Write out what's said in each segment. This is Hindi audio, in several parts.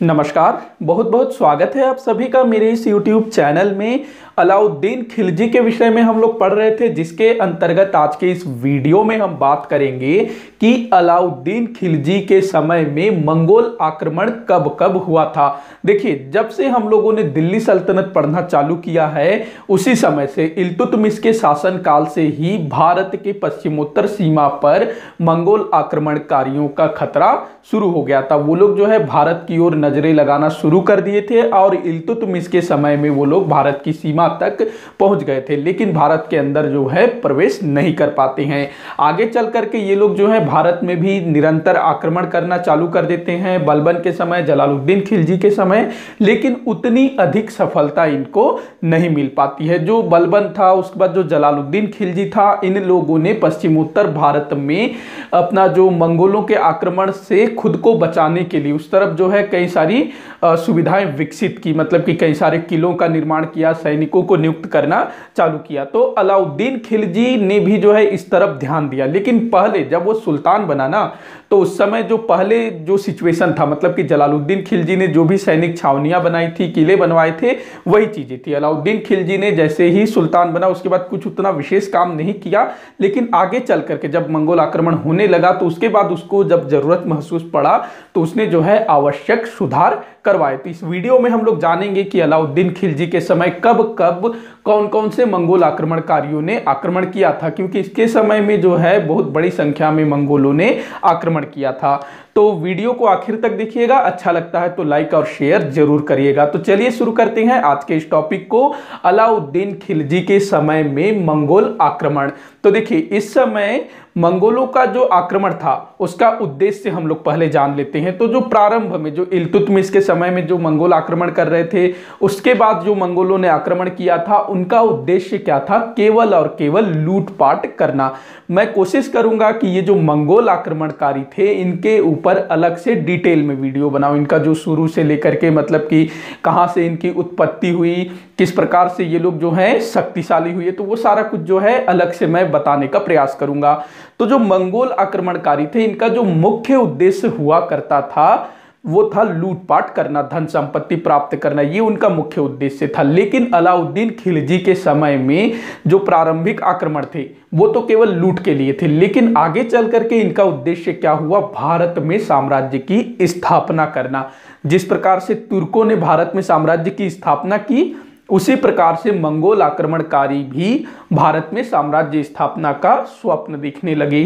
नमस्कार बहुत बहुत स्वागत है आप सभी का मेरे इस YouTube चैनल में। अलाउद्दीन खिलजी के विषय में हम लोग पढ़ रहे थे, जिसके अंतर्गत आज के इस वीडियो में हम बात करेंगे कि अलाउद्दीन खिलजी के समय में मंगोल आक्रमण कब कब हुआ था। देखिए, जब से हम लोगों ने दिल्ली सल्तनत पढ़ना चालू किया है, उसी समय से इल्तुतमिश के शासन काल से ही भारत के पश्चिमोत्तर सीमा पर मंगोल आक्रमणकारियों का खतरा शुरू हो गया था। वो लोग जो है भारत की ओर नज़रें लगाना शुरू कर दिए थे और इल्तुतमिश के समय में वो लोग भारत की सीमा तक पहुँच गए थे। लेकिन भारत के अंदर जो है प्रवेश नहीं कर पाते हैं। आगे चल करके ये लोग जो है भारत में भी निरंतर आक्रमण करना चालू कर देते हैं। बलबन के समय, जलालुद्दीन खिलजी के समय, लेकिन उतनी अधिक सफलता इनको नहीं मिल पाती है। जो बलबन था, उसके बाद जो जलालुद्दीन खिलजी था, इन लोगों ने पश्चिमोत्तर भारत में अपना जो मंगोलों के आक्रमण से खुद को बचाने के लिए उस तरफ़ जो है कई सारी सुविधाएँ विकसित की मतलब कि कई सारे किलों का निर्माण किया, सैनिकों को नियुक्त करना चालू किया। तो अलाउद्दीन खिलजी ने भी जो है इस तरफ़ ध्यान दिया। लेकिन पहले जब वो सुल्तान बना ना तो उस समय जो पहले जो सिचुएशन था मतलब कि जलालुद्दीन खिलजी ने जो भी सैनिक छावनियाँ बनाई थी, किले बनवाए थे, वही चीज़ें थी। अलाउद्दीन खिलजी ने जैसे ही सुल्तान बना, उसके बाद कुछ उतना विशेष काम नहीं किया, लेकिन आगे चल करके जब मंगोल आक्रमण होने लगा तो उसके बाद उसको जब ज़रूरत महसूस पड़ा तो उसने जो है आवश्यक सुधार करवाए। तो इस वीडियो में हम लोग जानेंगे कि अलाउद्दीन खिलजी के समय कब कब कौन कौन से मंगोल आक्रमणकारियों ने आक्रमण किया था, क्योंकि इसके समय में जो है बहुत बड़ी संख्या में मंगोलों ने आक्रमण किया था। तो वीडियो को आखिर तक देखिएगा अच्छा लगता है तो लाइक और शेयर ज़रूर करिएगा। तो चलिए शुरू करते हैं आज के इस टॉपिक को, अलाउद्दीन खिलजी के समय में मंगोल आक्रमण। तो देखिए, इस समय मंगोलों का जो आक्रमण था, उसका उद्देश्य हम लोग पहले जान लेते हैं। तो जो प्रारंभ में, जो इल्तुतमिश के समय में जो मंगोल आक्रमण कर रहे थे, उसके बाद जो मंगोलों ने आक्रमण किया था, उनका उद्देश्य क्या था? केवल और केवल लूटपाट करना। मैं कोशिश करूँगा कि ये जो मंगोल आक्रमणकारी थे, इनके ऊपर अलग से डिटेल में वीडियो बनाओ इनका जो शुरू से लेकर के मतलब कि कहाँ से इनकी उत्पत्ति हुई किस प्रकार से ये लोग जो है शक्तिशाली हुए तो वो सारा कुछ जो है अलग से मैं बताने का प्रयास करूँगा। तो जो मंगोल आक्रमणकारी थे, इनका जो मुख्य उद्देश्य हुआ करता था, वो था लूटपाट करना, धन संपत्ति प्राप्त करना, ये उनका मुख्य उद्देश्य था। लेकिन अलाउद्दीन खिलजी के समय में जो प्रारंभिक आक्रमण थे, वो तो केवल लूट के लिए थे। लेकिन आगे चल करके इनका उद्देश्य क्या हुआ? भारत में साम्राज्य की स्थापना करना। जिस प्रकार से तुर्कों ने भारत में साम्राज्य की स्थापना की उसी प्रकार से मंगोल आक्रमणकारी भी भारत में साम्राज्य स्थापना का स्वप्न देखने लगे।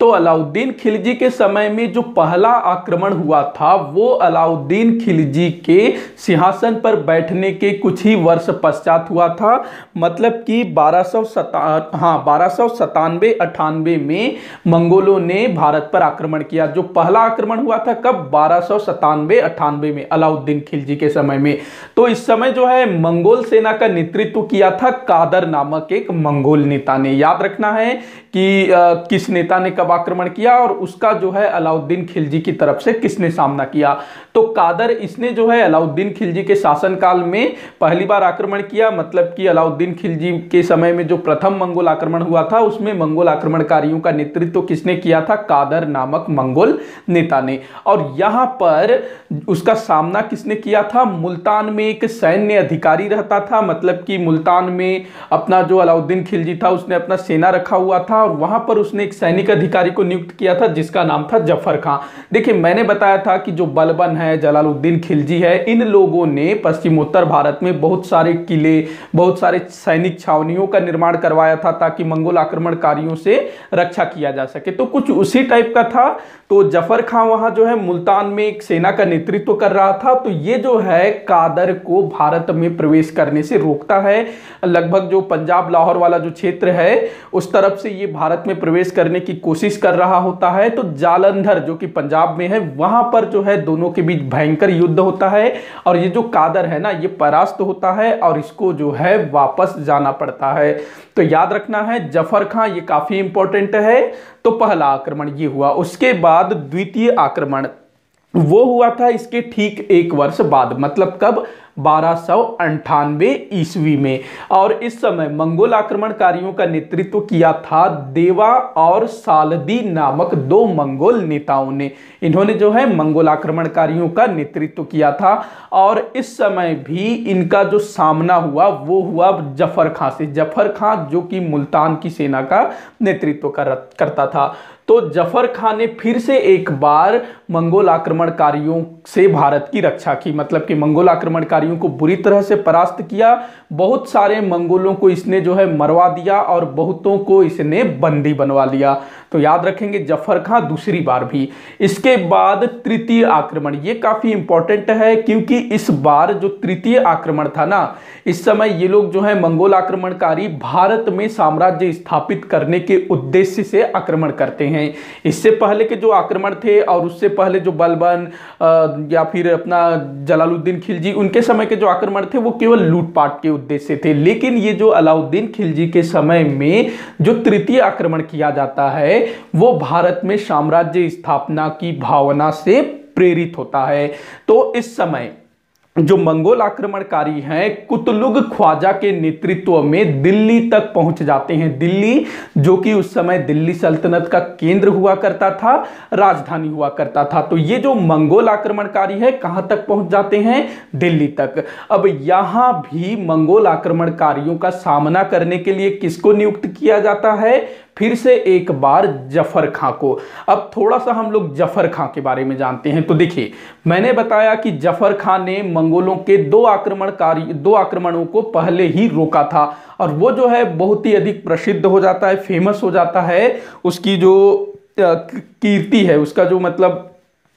तो अलाउद्दीन खिलजी के समय में जो पहला आक्रमण हुआ था वो अलाउद्दीन खिलजी के सिंहासन पर बैठने के कुछ ही वर्ष पश्चात हुआ था। मतलब कि बारह सौ हाँ बारह सौ सतानवे अठानवे में मंगोलों ने भारत पर आक्रमण किया। जो पहला आक्रमण हुआ था कब? बारह सौ सतानवे अठानवे में अलाउद्दीन खिलजी के समय में। तो इस समय जो है मंगोल सेना का नेतृत्व किया था कादर नामक एक मंगोल नेता ने। याद रखना है कि आ, किस नेता ने कब आक्रमण किया और उसका जो है अलाउद्दीन खिलजी की तरफ़ से किसने सामना किया? तो कादर इसने जो है अलाउद्दीन खिलजी के शासनकाल में पहली बार आक्रमण किया मतलब कि अलाउद्दीन खिलजी के समय में जो प्रथम मंगोल आक्रमण हुआ था, उसमें मंगोल आक्रमणकारियों का नेतृत्व तो किसने किया था? कादर नामक मंगोल नेता ने। और यहाँ पर उसका सामना किसने किया था? मुल्तान में एक सैन्य अधिकारी रहता था मतलब कि मुल्तान में अपना जो अलाउद्दीन खिलजी था, उसने अपना सेना रखा हुआ था और वहाँ पर उसने एक सैनिक अधिकारी को नियुक्त किया था, जिसका नाम था ज़फ़र खां। देखिए, मैंने बताया था कि जो बलबन है, जलालुद्दीन खिलजी है, इन लोगों ने पश्चिमोत्तर भारत में बहुत सारे किले, बहुत सारे सैनिक छावनियों का निर्माण करवाया था, ताकि मंगोल आक्रमणकारियों से रक्षा किया जा सके। तो कुछ उसी टाइप का था। तो ज़फ़र खां वहाँ जो है, मुल्तान में एक सेना का नेतृत्व कर रहा था। तो ये जो है, कादर को भारत में प्रवेश करने से रोकता है। लगभग जो पंजाब लाहौर वाला जो क्षेत्र है, उस तरफ़ से ये भारत में प्रवेश करने की कोशिश कर रहा होता है तो जालंधर, जो कि पंजाब में है, वहाँ पर जो है दोनों के बीच भयंकर युद्ध होता है, और ये जो कादर है ना, ये परास्त होता है, और इसको जो है वापस जाना पड़ता है। तो याद रखना है, ज़फ़र खां ये काफ़ी इंपॉर्टेंट है। तो पहला आक्रमण ये हुआ, उसके बाद द्वितीय आक्रमण। वो हुआ था इसके ठीक एक वर्ष बाद मतलब कब? बारह ईस्वी में। और इस समय मंगोल आक्रमणकारियों का नेतृत्व किया था देवा और सालदी नामक दो मंगोल नेताओं ने। इन्होंने जो है मंगोल आक्रमणकारियों का नेतृत्व किया था और इस समय भी इनका जो सामना हुआ वो हुआ ज़फ़र खां से। ज़फ़र खां जो कि मुल्तान की सेना का नेतृत्व कर, करता था। तो ज़फ़र खान ने फिर से एक बार मंगोल आक्रमणकारियों से भारत की रक्षा की। मतलब कि मंगोल आक्रमणकारियों को बुरी तरह से परास्त किया, बहुत सारे मंगोलों को इसने जो है मरवा दिया और बहुतों को इसने बंदी बनवा लिया। तो याद रखेंगे ज़फ़र खां दूसरी बार भी। इसके बाद तृतीय आक्रमण, ये काफ़ी इंपॉर्टेंट है क्योंकि इस बार जो तृतीय आक्रमण था ना, इस समय ये लोग जो है मंगोल आक्रमणकारी भारत में साम्राज्य स्थापित करने के उद्देश्य से आक्रमण करते हैं। इससे पहले के जो आक्रमण थे और उससे पहले जो बलबन या फिर अपना जलालुद्दीन खिलजी, उनके समय के जो आक्रमण थे, वो केवल लूटपाट के उद्देश्य थे। लेकिन ये जो अलाउद्दीन खिलजी के समय में जो तृतीय आक्रमण किया जाता है, वो भारत में साम्राज्य स्थापना की भावना से प्रेरित होता है। तो इस समय जो मंगोल आक्रमणकारी हैं, कुतलुग ख्वाजा के नेतृत्व में दिल्ली तक पहुँच जाते हैं। दिल्ली, जो कि उस समय दिल्ली सल्तनत का केंद्र हुआ करता था, राजधानी हुआ करता था। तो ये जो मंगोल आक्रमणकारी है, कहाँ तक पहुँच जाते हैं? दिल्ली तक। अब यहाँ भी मंगोल आक्रमणकारियों का सामना करने के लिए किसको नियुक्त किया जाता है? फिर से एक बार ज़फ़र खां को। अब थोड़ा सा हम लोग ज़फ़र खां के बारे में जानते हैं। तो देखिए, मैंने बताया कि ज़फ़र खां ने मंगोलों के दो आक्रमणकारी, दो आक्रमणों को पहले ही रोका था और वो जो है बहुत ही अधिक प्रसिद्ध हो जाता है फ़ेमस हो जाता है। उसकी जो कीर्ति है, उसका जो मतलब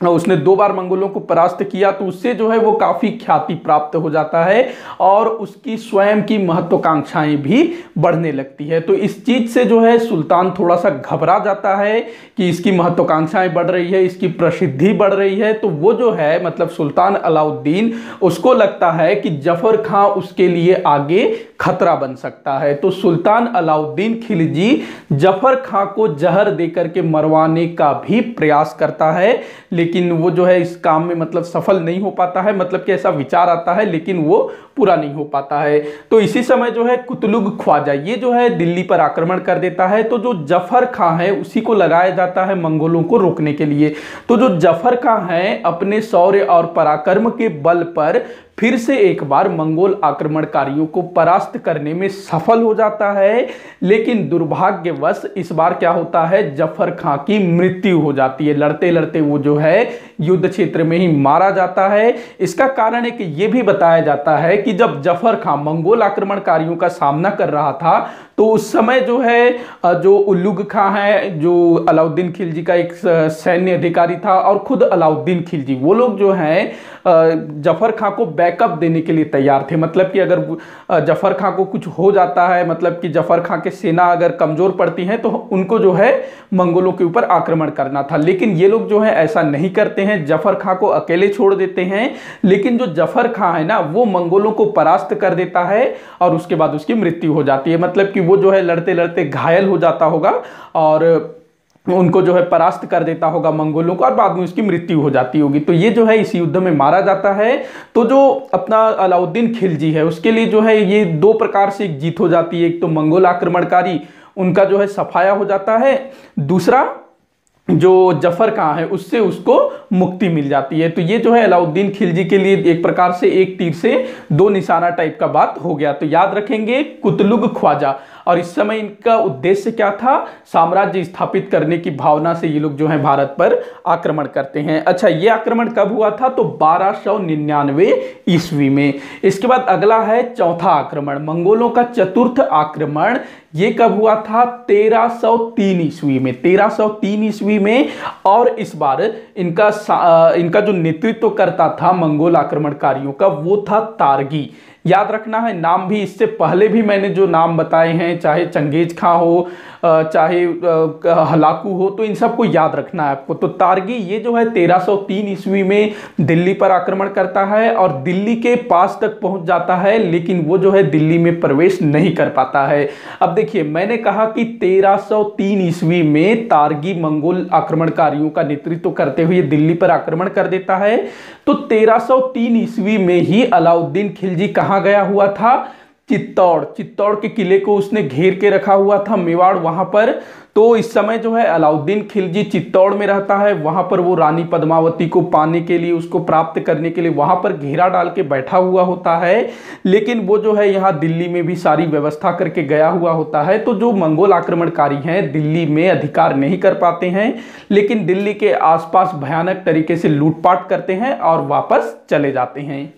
उसने दो बार मंगोलों को परास्त किया तो उससे जो है वो काफ़ी ख्याति प्राप्त हो जाता है और उसकी स्वयं की महत्वाकांक्षाएँ भी बढ़ने लगती है। तो इस चीज़ से जो है सुल्तान थोड़ा सा घबरा जाता है कि इसकी महत्वाकांक्षाएँ बढ़ रही है, इसकी प्रसिद्धि बढ़ रही है। तो वो जो है मतलब सुल्तान अलाउद्दीन, उसको लगता है कि ज़फ़र खां उसके लिए आगे खतरा बन सकता है। तो सुल्तान अलाउद्दीन खिलजी ज़फ़र खां को जहर देकर के मरवाने का भी प्रयास करता है, लेकिन वो जो है इस काम में मतलब सफल नहीं हो पाता है। मतलब कि ऐसा विचार आता है, लेकिन वो पूरा नहीं हो पाता है। तो इसी समय जो है कुतलुग ख्वाजा, ये जो है दिल्ली पर आक्रमण कर देता है। तो जो ज़फ़र खां है, उसी को लगाया जाता है मंगोलों को रोकने के लिए। तो जो ज़फ़र खां है, अपने शौर्य और पराक्रम के बल पर फिर से एक बार मंगोल आक्रमणकारियों को परास्त करने में सफल हो जाता है, लेकिन दुर्भाग्यवश इस बार क्या होता है, ज़फ़र खां की मृत्यु हो जाती है। लड़ते लड़ते वो जो है, युद्ध क्षेत्र में ही मारा जाता है। इसका कारण है कि यह भी बताया जाता है कि जब ज़फ़र खां मंगोल आक्रमणकारियों का सामना कर रहा था तो उस समय जो है जो उल्लुग खां है, जो अलाउद्दीन खिलजी का एक सैन्य अधिकारी था और खुद अलाउद्दीन खिलजी, वो लोग जो हैं ज़फ़र खां को बैकअप देने के लिए तैयार थे। मतलब कि अगर ज़फ़र खां को कुछ हो जाता है मतलब कि ज़फ़र खां के सेना अगर कमज़ोर पड़ती है तो उनको जो है मंगोलों के ऊपर आक्रमण करना था। लेकिन ये लोग जो है, ऐसा नहीं करते हैं। ज़फ़र खां को अकेले छोड़ देते हैं, लेकिन जो ज़फ़र खां है ना, वो मंगोलों को परास्त कर देता है और उसके बाद उसकी मृत्यु हो जाती है। मतलब कि वो जो है लड़ते लड़ते घायल हो जाता होगा और उनको जो है परास्त कर देता होगा मंगोलों को और बाद में उसकी मृत्यु हो जाती होगी। तो ये जो है इस युद्ध में मारा जाता है। तो जो अपना अलाउद्दीन खिलजी है, उसके लिए जो है ये दो प्रकार से एक जीत हो जाती है। एक तो मंगोल आक्रमणकारी, उनका जो है सफाया हो जाता है। दूसरा, जो ज़फ़र कहाँ है, उससे उसको मुक्ति मिल जाती है। तो ये जो है अलाउद्दीन खिलजी के लिए एक प्रकार से एक तीर से दो निशाना टाइप का बात हो गया। तो याद रखेंगे, कुतलुग ख्वाजा। और इस समय इनका उद्देश्य क्या था? साम्राज्य स्थापित करने की भावना से ये लोग जो है भारत पर आक्रमण करते हैं। अच्छा ये आक्रमण कब हुआ था? तो बारह सौ निन्यानवे ईस्वी में। इसके बाद अगला है चौथा आक्रमण। मंगोलों का चतुर्थ आक्रमण ये कब हुआ था? 1303 ईस्वी में। 1303 ईस्वी में और इस बार इनका इनका जो नेतृत्व करता था मंगोल आक्रमणकारियों का वो था तारगी। याद रखना है, नाम भी इससे पहले भी मैंने जो नाम बताए हैं, चाहे चंगेज खां हो चाहे हलाकू हो तो इन सबको याद रखना है आपको। तो तारगी, ये जो है 1303 ईस्वी में दिल्ली पर आक्रमण करता है और दिल्ली के पास तक पहुँच जाता है, लेकिन वो जो है दिल्ली में प्रवेश नहीं कर पाता है। अब देखिए, मैंने कहा कि 1303 ईस्वी में तारगी मंगोल आक्रमणकारियों का नेतृत्व करते हुए दिल्ली पर आक्रमण कर देता है तो 1303 ईस्वी में ही अलाउद्दीन खिलजी कहाँ गया हुआ था, चित्तौड़। चित्तौड़ के किले को उसने घेर के रखा हुआ था, मेवाड़ वहाँ पर। तो इस समय जो है, अलाउद्दीन खिलजी चित्तौड़ में रहता है। वहाँ पर वो रानी पद्मावती को पाने के लिए, उसको प्राप्त करने के लिए वहाँ पर घेरा डाल के बैठा हुआ होता है। लेकिन वो जो है, यहाँ दिल्ली में भी सारी व्यवस्था करके गया हुआ होता है। तो जो मंगोल आक्रमणकारी हैं, दिल्ली में अधिकार नहीं कर पाते हैं। लेकिन दिल्ली के आसपास भयानक तरीके से लूटपाट करते हैं और वापस चले जाते हैं।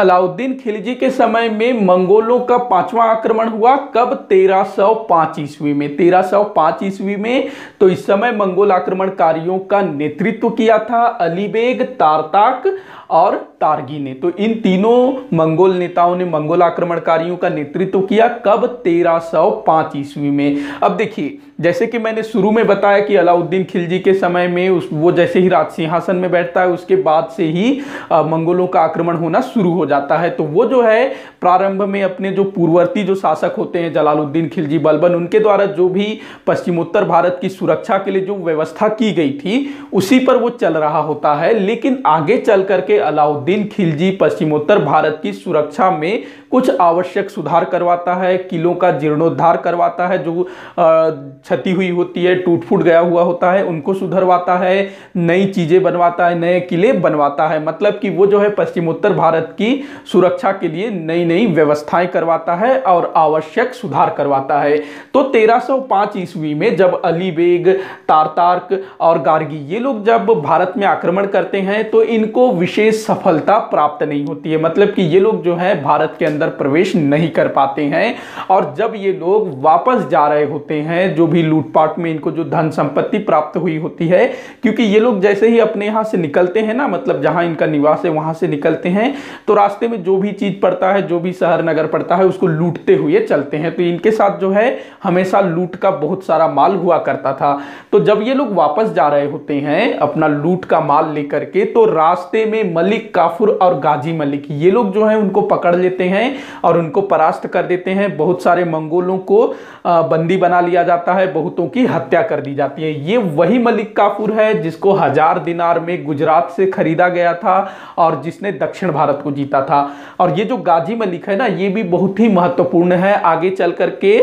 अलाउद्दीन खिलजी के समय में मंगोलों का पांचवा आक्रमण हुआ, कब? 1305 ईस्वी में। 1305 ईस्वी में तो इस समय मंगोल आक्रमणकारियों का नेतृत्व किया था अलीबेग, तारताक और तारगी ने। तो इन तीनों मंगोल नेताओं ने मंगोल आक्रमणकारियों का नेतृत्व किया कब? 1305 ईस्वी में। अब देखिए जैसे कि मैंने शुरू में बताया कि अलाउद्दीन खिलजी के समय में उस वो जैसे ही राज सिंहासन में बैठता है उसके बाद से ही आ, मंगोलों का आक्रमण होना शुरू हो जाता है। तो वो जो है प्रारंभ में अपने जो पूर्ववर्ती जो शासक होते हैं जलालुद्दीन खिलजी बलबन उनके द्वारा जो भी पश्चिमोत्तर भारत की सुरक्षा के लिए जो व्यवस्था की गई थी उसी पर वो चल रहा होता है। लेकिन आगे चल करके अलाउद्दीन खिलजी पश्चिमोत्तर भारत की सुरक्षा में कुछ आवश्यक सुधार करवाता है, किलों का जीर्णोद्धार करवाता है, जो क्षति हुई होती है टूट फूट गया हुआ होता है, उनको सुधरवाता है, नई चीज़ें बनवाता है, नए किले बनवाता है। मतलब कि वो जो है पश्चिमोत्तर भारत की सुरक्षा के लिए नई नई व्यवस्थाएँ करवाता है और आवश्यक सुधार करवाता है। तो 1305 ईस्वी में जब अली बेग तारतार्क और गार्गी, ये लोग जब भारत में आक्रमण करते हैं तो इनको विशेष सफलता प्राप्त नहीं होती है। मतलब कि ये लोग जो है, भारत के अंदर प्रवेश नहीं कर पाते हैं और जब ये लोग वापस जा रहे होते हैं, जो भी लूटपाट में इनको जो धन संपत्ति प्राप्त हुई होती है, क्योंकि ये लोग जैसे ही अपने यहाँ से निकलते हैं ना मतलब जहाँ इनका निवास है, वहाँ से निकलते हैं तो रास्ते में जो भी चीज़ पड़ता है, जो भी शहर नगर पड़ता है, उसको लूटते हुए चलते हैं। तो इनके साथ जो है, हमेशा लूट का बहुत सारा माल हुआ करता था। तो जब ये लोग वापस जा रहे होते हैं, अपना लूट का माल लेकर के तो रास्ते में मलिक काफुर और गाजी मलिक। ये लोग जो है, उनको पकड़ लेते हैं और उनको परास्त कर देते हैं। बहुत सारे मंगोलों को बंदी बना लिया जाता है, बहुतों की हत्या कर दी जाती है। ये वही मलिक काफुर है, जिसको हज़ार दिनार में गुजरात से खरीदा गया था और जिसने दक्षिण भारत को जीता था। और ये जो गाजी मलिक है ना, ये भी बहुत ही महत्वपूर्ण है। आगे चल करके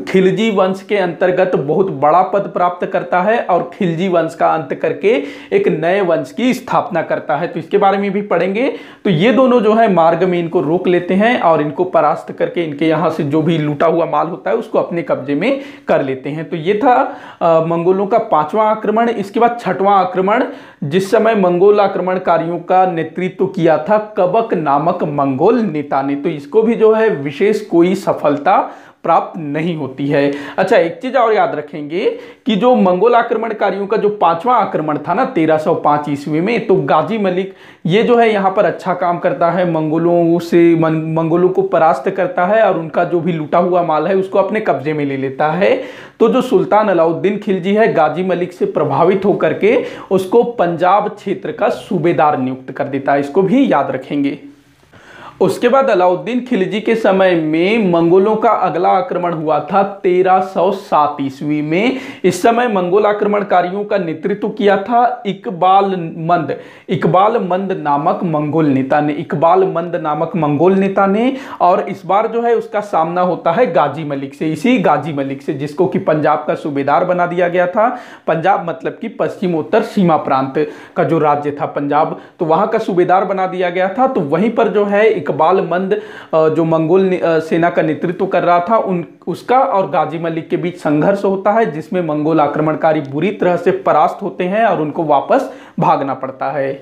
खिलजी वंश के अंतर्गत बहुत बड़ा पद प्राप्त करता है और खिलजी वंश का अंत करके एक नए वंश की स्थापना करता है। तो इसके बारे में भी पढ़ेंगे। तो ये दोनों जो है मार्ग में इनको रोक लेते हैं और इनको परास्त करके इनके यहाँ से जो भी लूटा हुआ माल होता है, उसको अपने कब्जे में कर लेते हैं। तो ये था मंगोलों का पांचवा आक्रमण, इसके बाद छठवां आक्रमण, जिस समय मंगोल आक्रमणकारियों का नेतृत्व किया था कबक नामक मंगोल नेता ने। तो इसको भी जो है विशेष कोई सफलता प्राप्त नहीं होती है। अच्छा एक चीज़ और याद रखेंगे कि जो मंगोल आक्रमणकारियों का जो पांचवा आक्रमण था ना 1305 ईस्वी में तो गाजी मलिक ये जो है यहाँ पर अच्छा काम करता है, मंगोलों से मंगोलों को परास्त करता है और उनका जो भी लूटा हुआ माल है, उसको अपने कब्जे में ले लेता है। तो जो सुल्तान अलाउद्दीन खिलजी है, गाजी मलिक से प्रभावित होकर के उसको पंजाब क्षेत्र का सूबेदार नियुक्त कर देता है, इसको भी याद रखेंगे। उसके बाद अलाउद्दीन खिलजी के समय में मंगोलों का अगला आक्रमण हुआ था 1307 ईस्वी में। इस समय मंगोल आक्रमणकारियों का नेतृत्व किया था इकबाल मंद। इकबाल मंद नामक मंगोल नेता ने, इकबाल मंद नामक मंगोल नेता ने, और इस बार जो है उसका सामना होता है गाजी मलिक से। इसी गाजी मलिक से, जिसको कि पंजाब का सूबेदार बना दिया गया था। पंजाब मतलब कि पश्चिमोत्तर सीमा प्रांत का जो राज्य था पंजाब तो वहाँ का सूबेदार बना दिया गया था। तो वहीं पर जो है इकबाल मंद जो मंगोल सेना का नेतृत्व कर रहा था, उन, उसका और गाजी मलिक के बीच संघर्ष होता है, जिसमें मंगोल आक्रमणकारी बुरी तरह से परास्त होते हैं और उनको वापस भागना पड़ता है।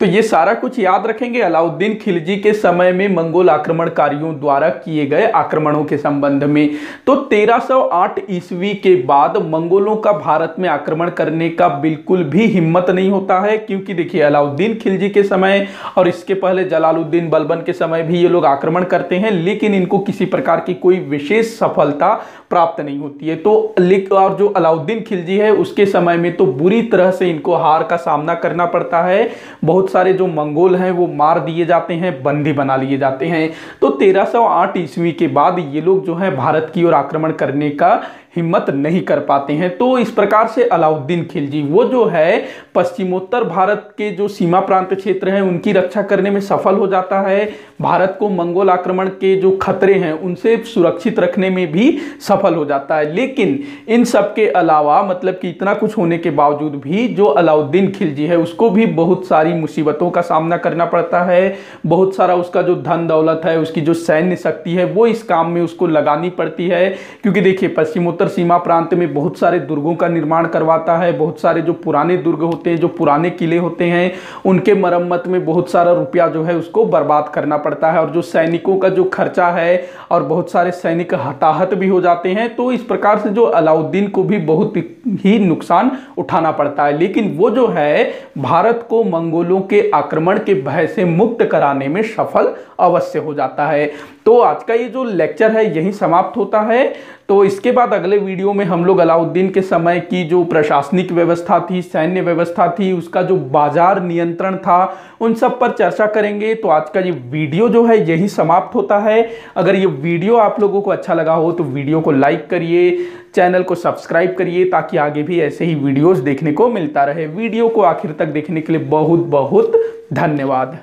तो ये सारा कुछ याद रखेंगे। अलाउद्दीन खिलजी के समय में मंगोल आक्रमणकारियों द्वारा किए गए आक्रमणों के संबंध में। तो 1308 ईस्वी के बाद मंगोलों का भारत में आक्रमण करने का बिल्कुल भी हिम्मत नहीं होता है, क्योंकि देखिए, अलाउद्दीन खिलजी के समय और इसके पहले जलालुद्दीन बलबन के समय भी ये लोग आक्रमण करते हैं, लेकिन इनको किसी प्रकार की कोई विशेष सफलता प्राप्त नहीं होती है। तो और जो अलाउद्दीन खिलजी है, उसके समय में तो बुरी तरह से इनको हार का सामना करना पड़ता है। सारे जो मंगोल हैं, वो मार दिए जाते हैं, बंदी बना लिए जाते हैं। तो 1308 ईस्वी के बाद ये लोग जो है, भारत की ओर आक्रमण करने का हिम्मत नहीं कर पाते हैं। तो इस प्रकार से अलाउद्दीन खिलजी, वो जो है, पश्चिमोत्तर भारत के जो सीमा प्रांत क्षेत्र हैं, उनकी रक्षा करने में सफल हो जाता है। भारत को मंगोल आक्रमण के जो खतरे हैं, उनसे सुरक्षित रखने में भी सफल हो जाता है। लेकिन इन सब के अलावा मतलब कि इतना कुछ होने के बावजूद भी, जो अलाउद्दीन खिलजी है, उसको भी बहुत सारी मुसीबतों का सामना करना पड़ता है। बहुत सारा उसका जो धन दौलत है, उसकी जो सैन्य शक्ति है, वो इस काम में उसको लगानी पड़ती है। क्योंकि देखिए, पश्चिमोत्तर उत्तर सीमा प्रांत में बहुत सारे दुर्गों का निर्माण करवाता है। बहुत सारे जो पुराने दुर्ग होते हैं, जो पुराने किले होते हैं, उनके मरम्मत में बहुत सारा रुपया जो है उसको बर्बाद करना पड़ता है। और जो सैनिकों का जो खर्चा है और बहुत सारे सैनिक हताहत भी हो जाते हैं तो इस प्रकार से जो अलाउद्दीन को भी बहुत ही नुकसान उठाना पड़ता है। लेकिन वो जो है, भारत को मंगोलों के आक्रमण के भय से मुक्त कराने में सफल अवश्य हो जाता है। तो आज का ये जो लेक्चर है, यही समाप्त होता है। तो इसके बाद अगले वीडियो में हम लोग अलाउद्दीन के समय की जो प्रशासनिक व्यवस्था थी, सैन्य व्यवस्था थी, उसका जो बाज़ार नियंत्रण था, उन सब पर चर्चा करेंगे। तो आज का ये वीडियो जो है, यही समाप्त होता है। अगर ये वीडियो आप लोगों को अच्छा लगा हो तो वीडियो को लाइक करिए चैनल को सब्सक्राइब करिए, ताकि आगे भी ऐसे ही वीडियोस देखने को मिलता रहे। वीडियो को आखिर तक देखने के लिए बहुत बहुत धन्यवाद।